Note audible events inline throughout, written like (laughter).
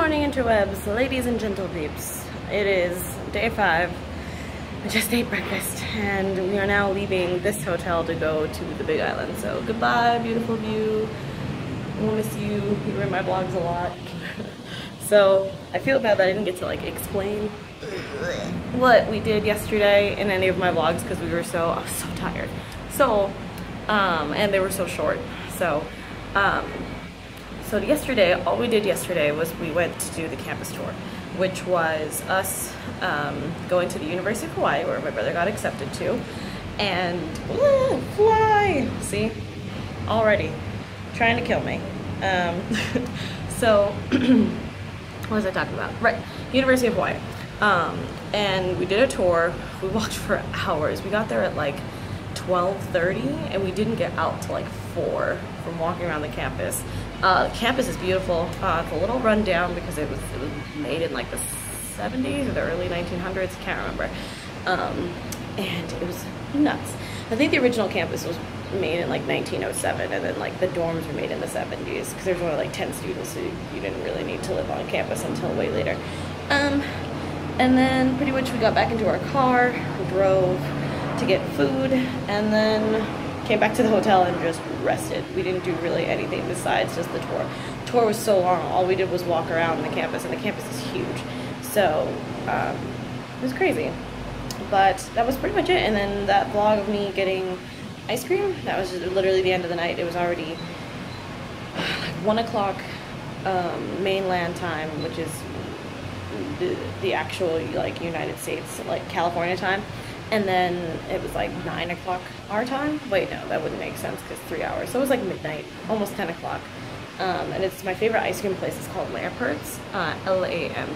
morning interwebs, ladies and gentle peeps. It is day five. I just ate breakfast and we are now leaving this hotel to go to the Big Island. So goodbye, beautiful view. I will miss you. You were in my vlogs a lot. (laughs) so I feel bad that I didn't get to like explain what we did yesterday in any of my vlogs because we were so, I was so tired. So, um, and they were so short. So, um, so yesterday, all we did yesterday was we went to do the campus tour, which was us um, going to the University of Hawaii, where my brother got accepted to, and fly. See, already trying to kill me. Um, (laughs) so, (clears throat) what was I talking about? Right, University of Hawaii. Um, and we did a tour. We walked for hours. We got there at like 12.30 and we didn't get out till like 4 from walking around the campus. Uh, campus is beautiful. Uh, it's a little run down because it was, it was made in like the 70s or the early 1900s, can't remember. Um, and it was nuts. I think the original campus was made in like 1907 and then like the dorms were made in the 70s because there's only like 10 students so you didn't really need to live on campus until way later. Um, and then pretty much we got back into our car, drove to get food, and then came back to the hotel and just rested. We didn't do really anything besides just the tour. The tour was so long, all we did was walk around the campus, and the campus is huge. So um, it was crazy. But that was pretty much it. And then that vlog of me getting ice cream, that was literally the end of the night. It was already like 1 o'clock um, mainland time, which is the, the actual like United States, like California time and then it was like 9 o'clock our time. Wait, no, that wouldn't make sense because three hours. So it was like midnight, almost 10 o'clock. Um, and it's my favorite ice cream place. It's called Lampert's, uh, L-A-M-P-E-R-T-S.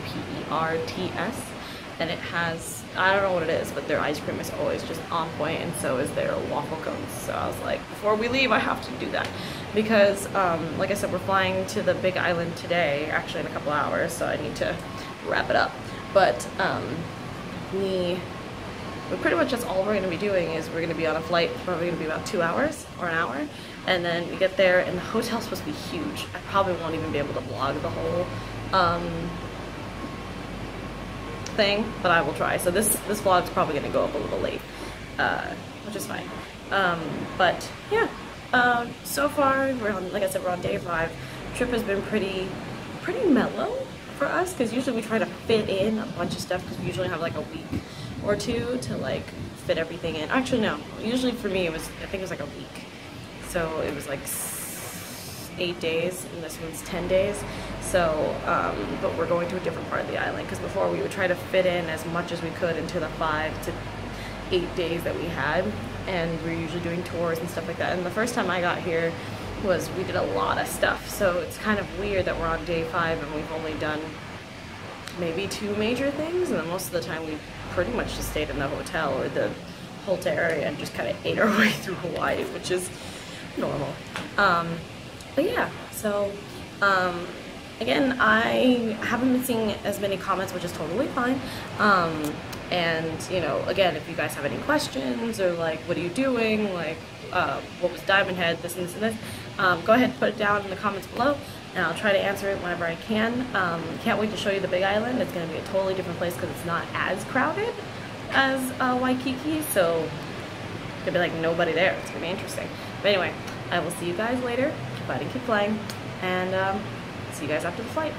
And it has, I don't know what it is, but their ice cream is always just on point, and so is their waffle cones. So I was like, before we leave, I have to do that. Because, um, like I said, we're flying to the Big Island today, actually in a couple hours, so I need to wrap it up. But um, we but pretty much that's all we're to be doing is we're to be on a flight, probably going to be about two hours or an hour. And then we get there and the hotel's supposed to be huge. I probably won't even be able to vlog the whole um, thing, but I will try. So this, this vlog's probably going to go up a little late, uh, which is fine. Um, but yeah, uh, so far, we're on, like I said, we're on day five. Trip has been pretty, pretty mellow for us because usually we try to fit in a bunch of stuff because we usually have like a week or two to like fit everything in. Actually, no. Usually for me, it was I think it was like a week. So it was like eight days, and this one's ten days. So, um, but we're going to a different part of the island because before we would try to fit in as much as we could into the five to eight days that we had, and we are usually doing tours and stuff like that. And the first time I got here was we did a lot of stuff. So it's kind of weird that we're on day five and we've only done maybe two major things, and then most of the time we pretty much just stayed in the hotel or the Holte area and just kind of ate our (laughs) way through Hawaii, which is normal. Um, but yeah, so um, again, I haven't been seeing as many comments, which is totally fine. Um, and you know, again, if you guys have any questions or like, what are you doing? Like, uh, what was Diamond Head? This and this and this. Um, go ahead and put it down in the comments below and I'll try to answer it whenever I can. Um, can't wait to show you the Big Island. It's going to be a totally different place because it's not as crowded as uh, Waikiki, so going be like nobody there. It's going to be interesting. But anyway, I will see you guys later. Keep fighting, keep flying, and um, see you guys after the flight.